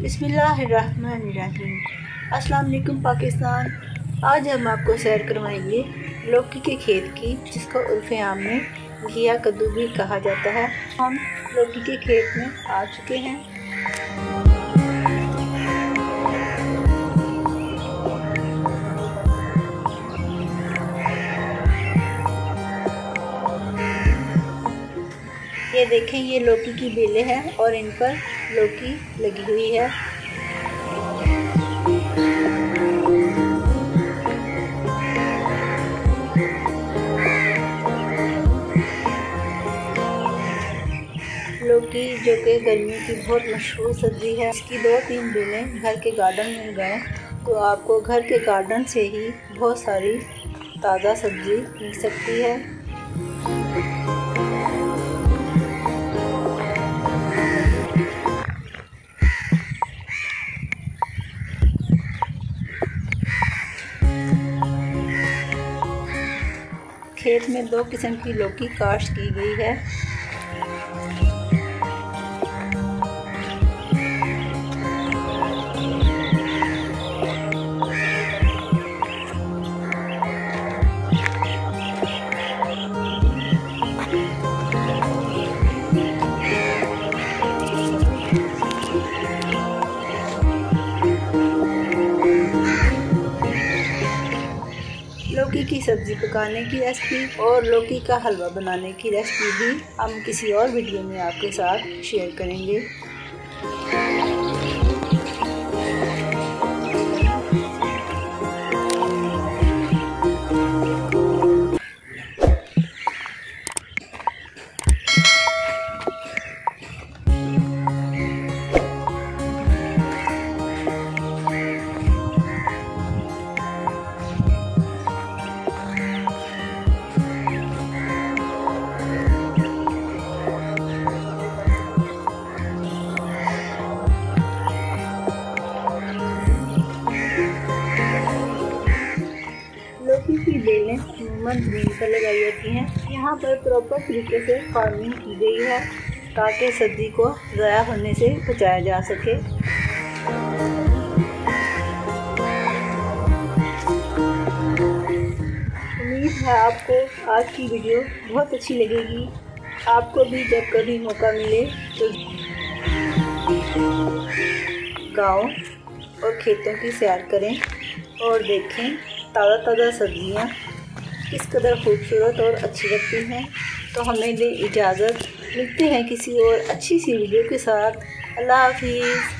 बिस्मिल्लाहिर्रहमानिर्रहीम। अस्सलाम पाकिस्तान। आज हम आपको सैर करवाएँगे लौकी के खेत की, जिसको उल्फ़ आम में घिया कद्दू भी कहा जाता है। हम लौकी के खेत में आ चुके हैं। ये देखें, ये लौकी की बेलें हैं और इन पर लौकी लगी हुई है। लौकी, जो कि गर्मियों की बहुत मशहूर सब्ज़ी है, इसकी दो तीन बेलें घर के गार्डन में गए तो आपको घर के गार्डन से ही बहुत सारी ताज़ा सब्ज़ी मिल सकती है। खेत में दो किस्म की लौकी काश्त की गई है। लौकी की सब्ज़ी पकाने की रेसिपी और लौकी का हलवा बनाने की रेसिपी भी हम किसी और वीडियो में आपके साथ शेयर करेंगे। अमूमन ज़मीन पर लगाई जाती हैं। यहाँ पर प्रॉपर तरीके से फ़ार्मिंग की गई है, ताकि सब्ज़ी को ज़ाया होने से बचाया जा सके। उम्मीद है आपको आज की वीडियो बहुत अच्छी लगेगी। आपको भी जब कभी मौका मिले तो गाँव और खेतों की सैर करें और देखें ताज़ा ताज़ा सब्ज़ियाँ। किस कदर खूबसूरत और अच्छी लगती हैं। तो हमें दें इजाज़त मिलते हैं किसी और अच्छी सी वीडियो के साथ। अल्लाह हाफिज़।